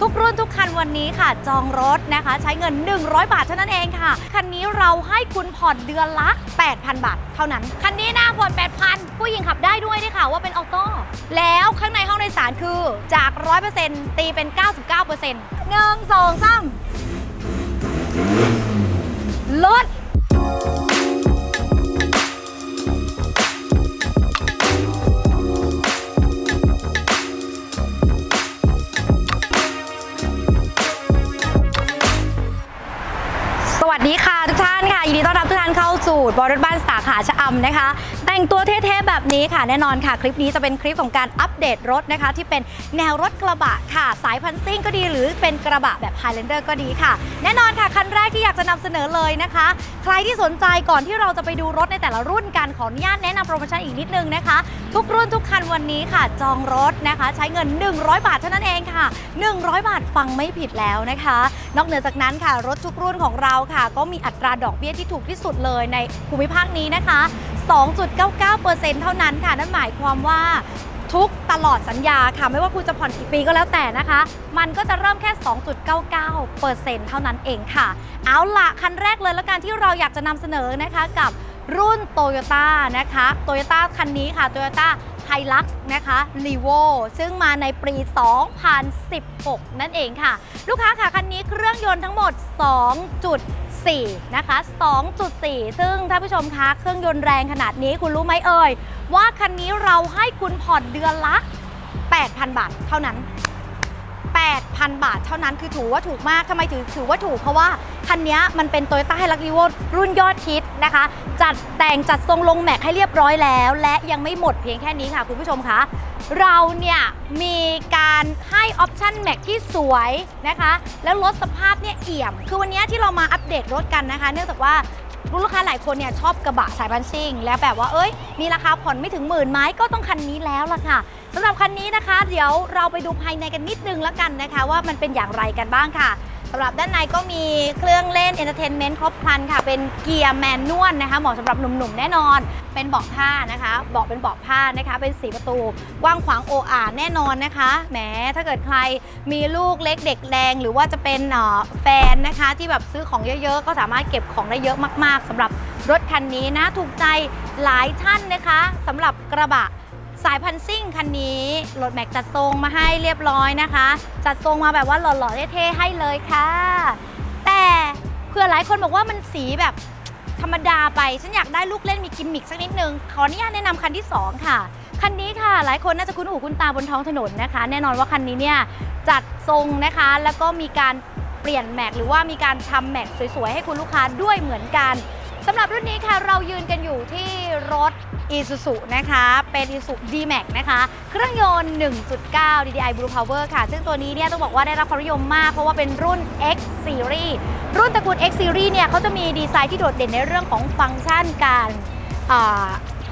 ทุกรุ่นทุกคันวันนี้ค่ะ จองรถนะคะ ใช้เงิน 100 บาทเท่านั้นเองค่ะ คันนี้เราให้คุณผ่อนเดือนละ 8,000 บาท เท่านั้น คันนี้นะผ่อน 8,000 ผู้หญิงขับได้ด้วยได้ค่ะว่าเป็นออโต้แล้วข้างในห้องโดยสารคือจาก 100%ตีเป็น 99%หนึ่งสองสามล เข้าสู่บริษัทบ้านสาขาชะอำนะคะ แต่งตัวเท่ๆแบบนี้ค่ะแน่นอนค่ะ คลิปนี้จะเป็นคลิปของการอัปเดตรถนะคะ ที่เป็นแนวรถกระบะค่ะ สายพันซิ่งก็ดีหรือเป็นกระบะแบบ Highlander ก็ดีค่ะ แน่นอนค่ะ คันแรกที่อยากจะนำเสนอเลยนะคะ ใครที่สนใจก่อนที่เราจะไปดูรถในแต่ละรุ่นกันขออนุญาตแนะนำโปรโมชั่นอีกนิดนึงนะคะ ทุกรุ่นทุกคันวันนี้ค่ะ จองรถนะคะ ใช้เงิน 100 บาทเท่านั้นเองค่ะ 100 บาทฟังไม่ผิดแล้วนะคะ นอกเหนือจากนั้นค่ะรถทุกรุ่นของเราค่ะ ก็มีอัตราดอกเบี้ยที่ถูกที่สุดเลยในภูมิภาคนี้นะคะ 2.99%เท่านั้นค่ะ นั่นหมายความว่าทุกตลอดสัญญาค่ะ ไม่ว่าคุณจะผ่อนกี่ปีก็แล้วแต่นะคะ มันก็จะเริ่มแค่ 2.99%เท่านั้นเองค่ะ เอาละคันแรกเลยแล้วกันที่เราอยากจะนำเสนอนะคะกับรุ่น Toyota นะคะ Toyota คันนี้ค่ะ Toyota Hilux นะคะ r e v o ซึ่งมาในปี 2016 นั่นเองค่ะ ลูกค้าค่ะ คันนี้เครื่องยนต์ทั้งหมด 2.4 นะคะ 2.4 ซึ่งท่านผู้ชมคะเครื่องยนต์แรงขนาดนี้คุณรู้ไหมเอ่ย ว่าคันนี้เราให้คุณผ่อนเดือนละ 8,000 บาทเท่านั้น 8,000 บาท เท่านั้นคือถือว่าถูกมากทำไมถือถือว่าถูกเพราะว่าคันนี้มันเป็น Toyota h i l u x r e v o รุ่นยอดฮิตนะคะ จัดแต่งจัดทรงลงแม็กให้เรียบร้อยแล้ว และยังไม่หมดเพียงแค่นี้ค่ะ คุณผู้ชมคะเราเนี่ยมีการให้ option แม็กที่สวยนะคะ แล้วรถสภาพเนี่ยเอี่ยม คือวันนี้ที่เรามาอัปเดตรถกันนะคะ เนื่องจากว่า ลูกค้าหลายคนเนี่ยชอบกระบะสายพันธุ์ซิ่ง แล้วแบบว่าเอ้ยมีราคาผ่อนไม่ถึงหมื่นไหมก็ต้องคันนี้แล้วล่ะค่ะสำหรับคันนี้นะคะ เดี๋ยวเราไปดูภายในกันนิดนึงแล้วกันนะคะ ว่ามันเป็นอย่างไรกันบ้างค่ะ สำหรับด้านในก็มีเครื่องเล่น entertainment ครบครันค่ะ เป็นเกียร์ manual นะคะเหมาะสำหรับหนุ่มๆแน่นอน เป็นเบาะผ้านะคะเบาะเป็นเบาะผ้านะคะ เป็นสีประตูกว้างขวางโออาแน่นอนนะคะแหมถ้าเกิดใครมีลูกเล็กเด็กแรงหรือว่าจะเป็นอ่อแฟนนะคะ ที่แบบซื้อของเยอะๆ ก็สามารถเก็บของได้เยอะมาก ๆสำหรับรถคันนี้นะถูกใจหลายท่านนะคะสำหรับกระบะ สายพันซิ่งคันนี้รถแม็กจัดทรงมาให้เรียบร้อยนะคะ จัดทรงมาแบบว่าหล่อๆเท่ๆให้เลยค่ะ แต่เพื่อหลายคนบอกว่ามันสีแบบธรรมดาไป ฉันอยากได้ลูกเล่นมีกิมมิคสักนิดนึง ขออนุญาตแนะนำคันที่ 2 ค่ะ คันนี้ค่ะ หลายคนน่าจะคุ้นหูคุ้นตาบนท้องถนนนะคะ แน่นอนว่าคันนี้เนี่ยจัดทรงนะคะ แล้วก็มีการเปลี่ยนแม็กหรือว่ามีการทำแม็กสวยๆให้คุณลูกค้าด้วยเหมือนกันสำหรับรุ่นนี้ค่ะเรายืนกันอยู่ที่รถ Isuzu นะคะ เป็น Isuzu D-Max นะคะ เครื่องยนต์ 1.9 DDI Blue Power ค่ะ ซึ่งตัวนี้เนี่ยต้องบอกว่าได้รับความนิยมมาก เพราะว่าเป็นรุ่น X Series รุ่นตระกูล X Series เนี่ยเขาจะมีดีไซน์ที่โดดเด่นในเรื่องของฟังก์ชันการ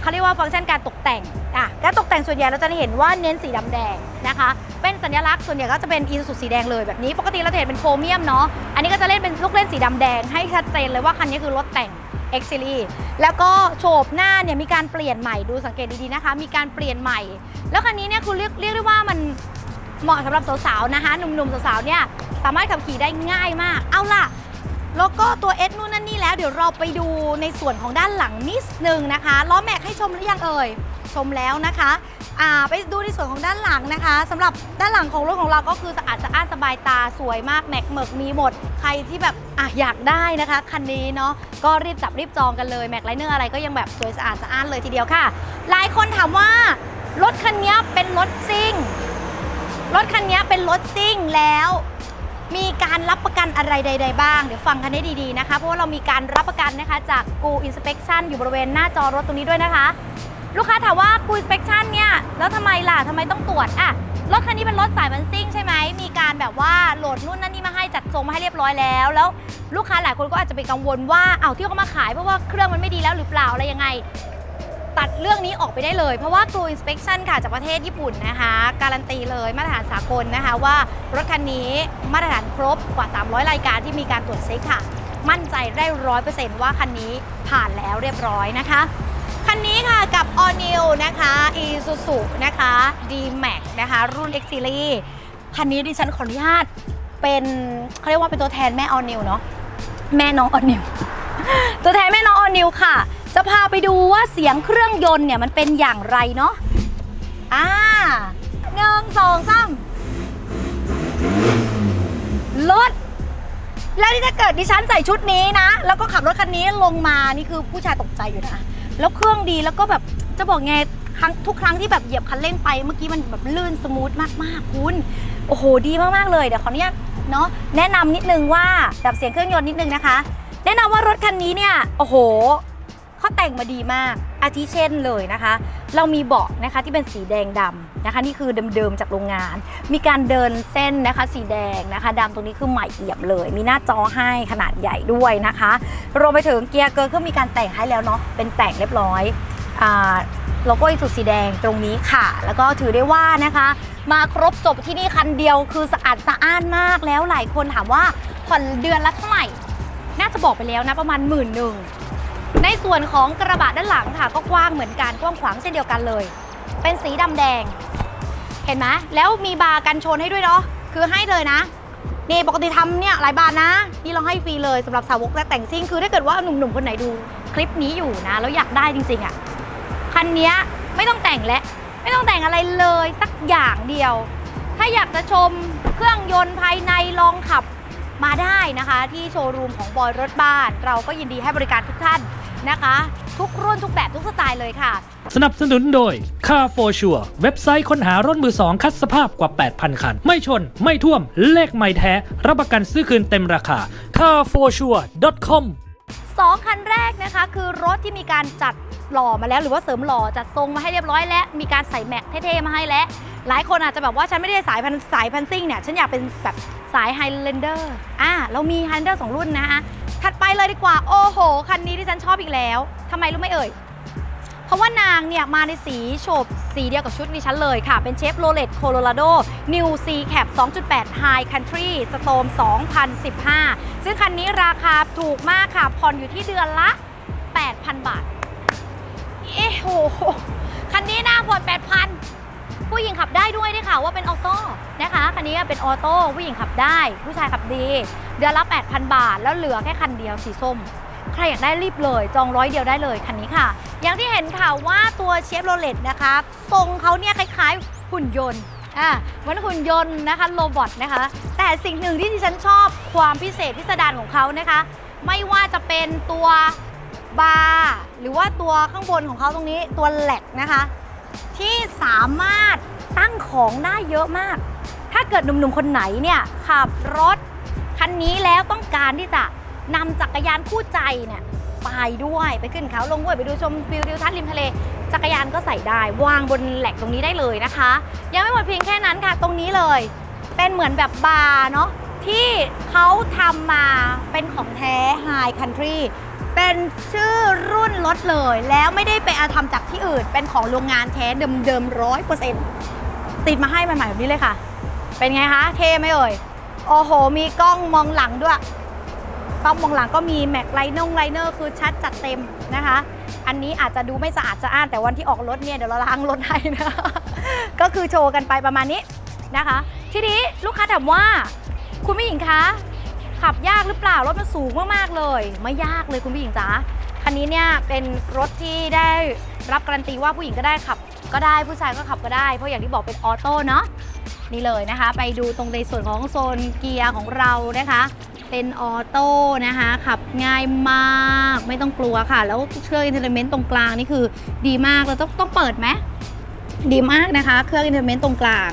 เขาเรียกว่าฟังก์ชันการตกแต่งอะการตกแต่งส่วนใหญ่เราจะเห็นว่าเน้นสีดำแดงนะคะ เป็นสัญลักษณ์ส่วนใหญ่ก็จะเป็น Isuzu สีแดงเลยแบบนี้ ปกติเราจะเห็นเป็นโครเมียมเนาะ อันนี้ก็จะเล่นเป็นลูกเล่นสีดำแดงให้ชัดเจนเลยว่าคันนี้คือรถแต่ง X Series แล้วก็โฉบหน้าเนี่ยมีการเปลี่ยนใหม่ดูสังเกตดีๆนะคะ มีการเปลี่ยนใหม่ แล้วคันนี้เนี่ยคุณเรียกเรียกได้ว่ามันเหมาะสำหรับสาวๆนะคะหนุ่มๆสาวๆเนี่ยสามารถขับขี่ได้ง่ายมาก เอาล่ะแล้วก็ตัว S นู่นนั่นนี่แล้วเดี๋ยวเราไปดูในส่วนของด้านหลังนิดนึงนะคะล้อแม็กให้ชมหรือยังเอ่ยชมแล้วนะคะ ไปดูในส่วนของด้านหลังนะคะสำหรับด้านหลังของรถของเราก็คือสะอาดสะอ้านสบายตาสวยมากแม็กเมิกมีหมด ใครที่แบบอะอยากได้นะคะคันนี้เนาะก็รีบจับรีบจองกันเลยแม็ก liner อะไรก็ยังแบบสวยสะอาดสะอ้านเลยทีเดียวค่ะ หลายคนถามว่ารถคันนี้เป็นรถซิ่งรถคันนี้เป็นรถซิ่งแล้วมีการรับประกันอะไรใด ๆ บ้าง เดี๋ยวฟังกันให้ดีๆนะคะ เพราะว่าเรามีการรับประกันนะคะจาก Go Inspection อยู่บริเวณหน้าจอรถตรงนี้ด้วยนะคะ ลูกค้าถามว่า Go Inspection เนี่ยแล้วทำไมล่ะทำไมต้องตรวจอะรถคันนี้เป็นรถสายมันซิ่งใช่ไหมมีการแบบว่าโหลดนู่นนั่นนี่มาให้จัดทรงมาให้เรียบร้อยแล้ว แล้วลูกค้าหลายคนก็อาจจะเป็นกังวลว่าเอาที่เขามาขายเพราะว่าเครื่องมันไม่ดีแล้วหรือเปล่าอะไรยังไง ตัดเรื่องนี้ออกไปได้เลย เพราะว่า True Inspection ค่ะจากประเทศญี่ปุ่นนะคะ การันตีเลยมาตรฐานสากลนะคะว่ารถคันนี้มาตรฐานครบกว่า 300 รายการที่มีการตรวจเช็คค่ะ มั่นใจได้ร้อยเปอร์เซ็นต์ว่าคันนี้ผ่านแล้วเรียบร้อยนะคะ นนี้ค่ะกับ All New นะคะ Isuzu นะคะ D-Max นะคะ รุ่น X Series คันนี้ดิฉันขออนุญาตเป็นเขาเรียกว่าเป็นตัวแทนแม่ออนิวเนาะแม่น้องออนิวตัวแทนแม่น้องออนิวค่ะ จะพาไปดูว่าเสียงเครื่องยนต์เนี่ยมันเป็นอย่างไรเนาะอ่าหนึ่งสองสามรถแล้วนี่ถ้าเกิดดิฉันใส่ชุดนี้นะ แล้วก็ขับรถคันนี้ลงมานี่คือผู้ชายตกใจอยู่นะ แล้วเครื่องดีแล้วก็แบบจะบอกไงครั้งทุกครั้งที่แบบเหยียบคันเร่งไปเมื่อกี้มันแบบลื่น smooth มากๆคุณโอ้โหดีมากๆเลยเดี๋ยวขออนุญาตเนาะแนะนำนิดนึงว่าดับเสียงเครื่องยนต์นิดนึงนะคะ แนะนำว่ารถคันนี้เนี่ยโอ้โห เขาแต่งมาดีมาก อาทิเช่นเลยนะคะ เรามีเบาะนะคะที่เป็นสีแดงดำนะคะ นี่คือเดิมๆจากโรงงาน มีการเดินเส้นนะคะ สีแดงนะคะดำตรงนี้คือใหม่เอี่ยมเลย มีหน้าจอให้ขนาดใหญ่ด้วยนะคะรวมไปถึงเกียร์เกิร์ก็มีการแต่งให้แล้วเนาะเป็นแต่งเรียบร้อยอโลโก้อีสุสีแดงตรงนี้ค่ะ แล้วก็ถือได้ว่านะคะ มาครบจบที่นี่คันเดียวคือสะอาดสะอ้านมากแล้วหลายคนถามว่าผ่อนเดือนละเท่าไหร่ น่าจะบอกไปแล้วนะประมาณหมื่นหนึ่ง ในส่วนของกระบะด้านหลังค่ะ ก็กว้างเหมือนกันกว้างขวางเช่นเดียวกันเลย เป็นสีดำแดง เห็นไหมแล้วมีบาร์กันชนให้ด้วยเนาะคือให้เลยนะนี่ปกติทำเนี่ยหลายบาทนะ นี่เราให้ฟรีเลยสำหรับสาวกและแต่งซิ่งคือถ้าเกิดว่าหนุ่มๆคนไหนดูคลิปนี้อยู่นะ แล้วอยากได้จริงๆอะ่ะคันนี้ไม่ต้องแต่งและ ไม่ต้องแต่งอะไรเลยสักอย่างเดียว ถ้าอยากจะชมเครื่องยนต์ภายในลองขับมาได้นะคะ ที่โชว์รูมของบอยรถบ้าน เราก็ยินดีให้บริการทุกท่าน นะคะ ทุกรุ่นทุกแบบทุกสไตล์เลยค่ะ สนับสนุนโดย Car for Sure เว็บไซต์ค้นหารถมือสองคัดสภาพกว่า 8,000 คัน ไม่ชน ไม่ท่วม เลขไม่แท้ รับประกันซื้อคืนเต็มราคา carforsure.com สองคันแรกนะคะ คือรถที่มีการจัดหล่อมาแล้วหรือว่าเสริมหล่อจัดทรงมาให้เรียบร้อยและมีการใส่แม็กเท่ๆมาให้แล้ว หลายคนอาจจะแบบว่าฉันไม่ได้สายพันธุ์สายพันธุ์ซิ่งเนี่ย ฉันอยากเป็นแบบสาย Highlander อ่าเรามี Highlander สองรุ่นนะคะ ถัดไปเลยดีกว่า โอ้โห คันนี้ที่ฉันชอบอีกแล้วทำไมรู้ไหมเอ่ย เพราะว่านางเนี่ยมาในสีโฉบสีเดียวกับชุดดิฉันเลยค่ะ เป็น Chevrolet Colorado New C Cap 2.8 High Country Storm 2015 ซึ่งคันนี้ราคาถูกมากค่ะ ผ่อนอยู่ที่เดือนละ 8,000 บาท เอ้โห คันนี้หน้าผ่อน8,000ผู้หญิงขับได้ด้วยได้ค่ะว่าเป็นออโต้นะคะคันนี้เป็นออโต้ผู้หญิงขับได้ ผู้ชายขับดี เดือนละ 8,000 บาท แล้วเหลือแค่คันเดียวสีส้ม ใครอยากได้รีบเลย จองร้อยเดียวได้เลยคันนี้ค่ะ อย่างที่เห็นค่ะว่าตัวเชฟโรเลตนะคะทรงเขาเนี่ยคล้ายๆหุ่นยนต์อ่ามือนหุ่นยนต์นะคะโรบอทนะคะ แต่สิ่งหนึ่งที่ดิฉันชอบความพิเศษพิสดารของเขานะคะ ไม่ว่าจะเป็นตัวบาร์หรือว่าตัวข้างบนของเขาตรงนี้ตัวแหลกนะคะ ที่สามารถตั้งของได้เยอะมาก ถ้าเกิดหนุ่มๆคนไหนเนี่ยขับรถ นนี้แล้วต้องการที่จะนำจักรยานคู่ใจเนี่ยไปด้วยไปขึ้นเขาลงห้วยไปดูชมวิวทิวทัศน์ริมทะเล จักรยานก็ใส่ได้ วางบนแหลกตรงนี้ได้เลยนะคะ ยังไม่หมดเพียงแค่นั้นค่ะ ตรงนี้เลย เป็นเหมือนแบบบาร์เนาะที่เขาทำมาเป็นของแท้ High Country เป็นชื่อรุ่นรถเลย แล้วไม่ได้ไปอาทำจากที่อื่น เป็นของโรงงานแท้เดิมๆร้อยเปอร์เซ็นต์ติดมาให้ใหม่ๆแบบนี้เลยค่ะ เป็นไงคะ เท่ไหมเอ่ย โอ้โห มีกล้องมองหลังด้วย กล้องมองหลังก็มีแม็กไลน์งไลเนอร์คือชัดจัดเต็มนะคะ อันนี้อาจจะดูไม่สะอาดสะอ้านแต่วันที่ออกรถเนี่ยเดี๋ยวเราล้างรถให้นะ ก็คือโชว์กันไปประมาณนี้นะคะ ทีนี้ลูกค้าถามว่า คุณผู้หญิงคะขับยากหรือเปล่ารถมันสูงมากๆเลย ไม่ยากเลยคุณผู้หญิงจ๋าคันนี้เนี่ยเป็นรถที่ได้รับการันตีว่าผู้หญิงก็ได้ขับก็ได้ผู้ชายก็ขับก็ได้ เพราะอย่างที่บอกเป็นออโต้เนาะ นี่เลยนะคะ ไปดูตรงในส่วนของโซนเกียร์ของเรานะคะ เป็นออโต้นะคะ ขับง่ายมากไม่ต้องกลัวค่ะ แล้วเครื่อง entertainment ตรงกลางนี่คือดีมากเราต้องต้องเปิดไหมดีมากนะคะ เครื่อง entertainment ตรงกลาง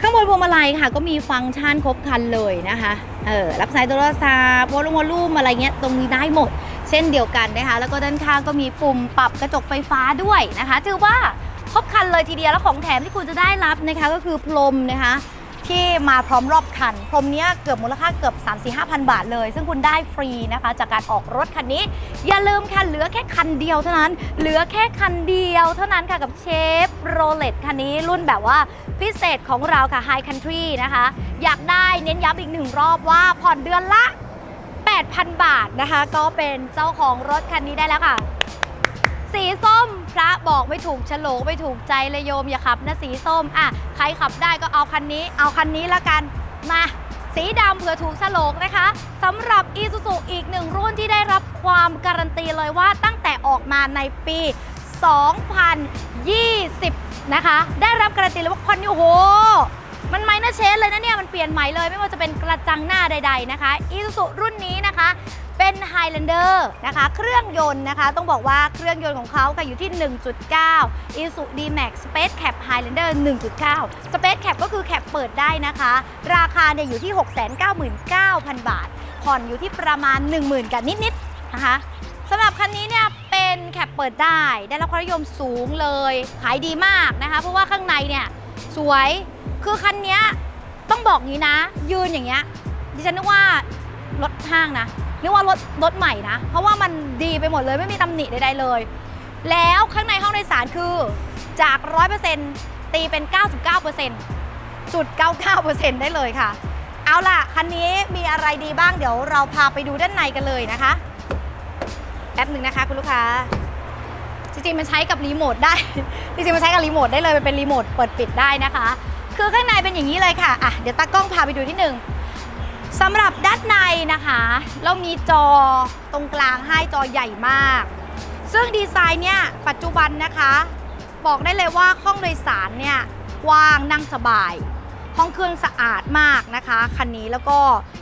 ข้างบนพวงมาลัยค่ะ ก็มีฟังก์ชันครบครันเลยนะคะเออรับสายโทรศัพท์ volume volume อะไรเงี้ยตรงนี้ได้หมด เช่นเดียวกันนะคะ แล้วก็ด้านข้างก็มีปุ่มปรับกระจกไฟฟ้าด้วยนะคะถือว่า ครบคันเลยทีเดียวแล้วของแถมที่คุณจะได้รับนะคะก็คือพรมนะคะที่มาพร้อมรอบคัน พรมนี้เกือบมูลค่าเกือบ 3 4 5 0 0 บาทเลย ซึ่งคุณได้ฟรีนะคะ จากการออกรถคันนี้ อย่าลืมค่ะเหลือแค่คันเดียวเท่านั้น เหลือแค่คันเดียวเท่านั้นค่ะกับเชฟโรเลตคันนี้รุ่นแบบว่าพิเศษของเราค่ะ High Country นะคะ อยากได้เน้นย้ำอีกหนึ่งรอบว่าผ่อนเดือนละ 8,000 บาทนะคะ ก็เป็นเจ้าของรถคันนี้ได้แล้วค่ะ สีส้มพระบอกไม่ถูกฉลกไม่ถูกใจเลยโยมอย่าขับนะสีส้มอะใครขับได้ก็เอาคันนี้ เอาคันนี้ละกันมาสีดำเผื่อถูกฉลกนะคะสำหรับ i s u z u อีกหนึ่งรุ่นที่ได้รับความการันตีเลยว่าตั้งแต่ออกมาในปี 2020 นะคะ ได้รับการันตีเลยว่าคันนี้โอ้โห มันไมเนอร์เชนเลยนะเนี่ย มันเปลี่ยนใหม่เลย ไม่ว่าจะเป็นกระจังหน้าใด ๆ นะคะ i s u z u รุ่นนี้นะคะ เป็น Highlander นะคะ เครื่องยนต์นะคะ ต้องบอกว่าเครื่องยนต์ของเขาค่ะอยู่ที่ 1.9 Isuzu D-Max Space Cab Highlander 1.9 Space Cab ก็คือแคปเปิดได้นะคะ ราคาเนี่ยอยู่ที่ 699,000 บาท ผ่อนอยู่ที่ประมาณ 10,000 กันนิดๆนะคะสำหรับคันนี้เนี่ยเป็นแคปเปิดได้ ได้รับความนิยมสูงเลย ขายดีมากนะคะ เพราะว่าข้างในเนี่ยสวย คือคันนี้ต้องบอกงี้นะ ยืนอย่างเงี้ย ดิฉันนึกว่ารถห้างนะ นึกว่ารถรถใหม่นะ เพราะว่ามันดีไปหมดเลยไม่มีตำหนิใดๆเลย แล้วข้างในห้องโดยสารคือจาก 100%ตีเป็น 99%จุด99%ได้เลยค่ะ เอาล่ะ คันนี้มีอะไรดีบ้างเดี๋ยวเราพาไปดูด้านในกันเลยนะคะ แป๊บหนึ่งนะคะคุณลูกค้า จริงๆมันใช้กับรีโมทได้ จริงๆมันใช้กับรีโมทได้เลยมันเป็นรีโมทเปิดปิดได้นะคะ คือข้างในเป็นอย่างนี้เลยค่ะอะเดี๋ยวตากล้องพาไปดูที่หนึ่ง สำหรับด้านในนะคะ เรามีจอตรงกลางให้จอใหญ่มาก ซึ่งดีไซน์เนี่ยปัจจุบันนะคะ บอกได้เลยว่าห้องโดยสารเนี่ยกว้างนั่งสบาย ห้องเครื่องสะอาดมากนะคะคันนี้แล้วก็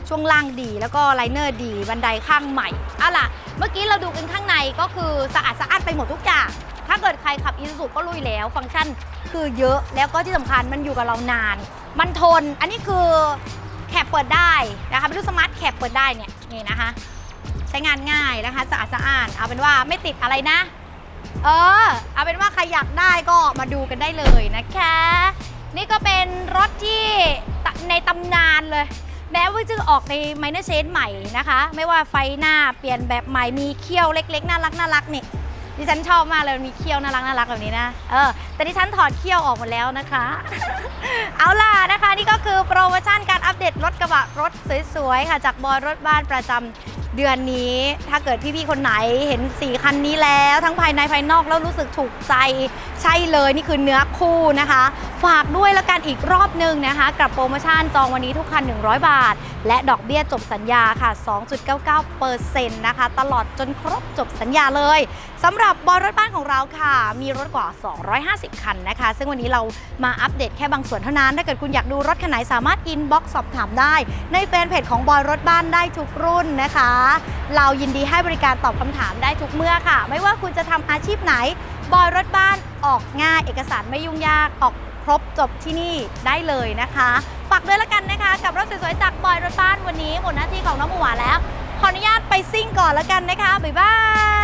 ช่วงล่างดีแล้วก็ไลเนอร์ดีบันไดข้างใหม่เอาล่ะ เมื่อกี้เราดูกันข้างในก็คือสะอาดสะอาดไปหมดทุกอย่างถ้าเกิดใครขับอีซูซูก็ลุยแล้ว ฟังก์ชันคือเยอะแล้วก็ที่สำคัญมันอยู่กับเรานาน มันทนอันนี้คือ แคปเปิดได้นะคะเป็นรุ่น smart cab เปิดได้เนี่ยนี่นะคะ ใช้งานง่ายนะคะสะอาดสะอาดเอาเป็นว่าไม่ติดอะไรนะ เออ เอาเป็นว่าใครอยากได้ก็มาดูกันได้เลยนะคะ นี่ก็เป็นรถที่ในตำนานเลยแม้ว่าจะออกในไมเนอร์เชนใหม่นะคะ ไม่ว่าไฟหน้าเปลี่ยนแบบใหม่มีเขี้ยวเล็กๆ น่ารักน่ารักนี่ ดิฉันชอบมากเลยมีเขี้ยวน่ารักน่ารักแบบนี้นะ เออ แต่ดิฉันถอดเขี้ยวออกหมดแล้วนะคะ เอาล่ะนะคะ นี่ก็คือโปรโมชั่นการอัปเดตรถกระบะรถสวยๆค่ะ จากบอยรถบ้านประจำเดือนนี้ถ้าเกิดพี่ๆคนไหนเห็นสีคันนี้แล้ว ทั้งภายในภายนอกแล้วรู้สึกถูกใจ ใช่เลยนี่คือเนื้อคู่นะคะ ฝากด้วยแล้วกันอีกรอบหนึ่งนะคะ กับโปรโมชั่นจองวันนี้ทุกคัน 100 บาท และดอกเบี้ยจบสัญญาค่ะ 2.99%นะคะ ตลอดจนครบจบสัญญาเลยสำหรับบอยรถบ้านของเราค่ะ มีรถกว่า 250 คันนะคะ ซึ่งวันนี้เรามาอัปเดตแค่บางส่วนเท่านั้น ถ้าเกิดคุณอยากดูรถคันไหนสามารถ inbox สอบถามได้ ในแฟนเพจของบอยรถบ้านได้ทุกรุ่นนะคะเรายินดีให้บริการตอบคำถามได้ทุกเมื่อค่ะ ไม่ว่าคุณจะทำอาชีพไหน บอยรถบ้านออกง่ายเอกสารไม่ยุ่งยากออกครบจบที่นี่ได้เลยนะคะฝากด้วยละกันนะคะ กับรถสวยๆจากบอยรถบ้านวันนี้หมดหน้าที่ของน้องหมูหวานแล้ว ขออนุญาตไปซิ่งก่อนละกันนะคะบ๊ายบาย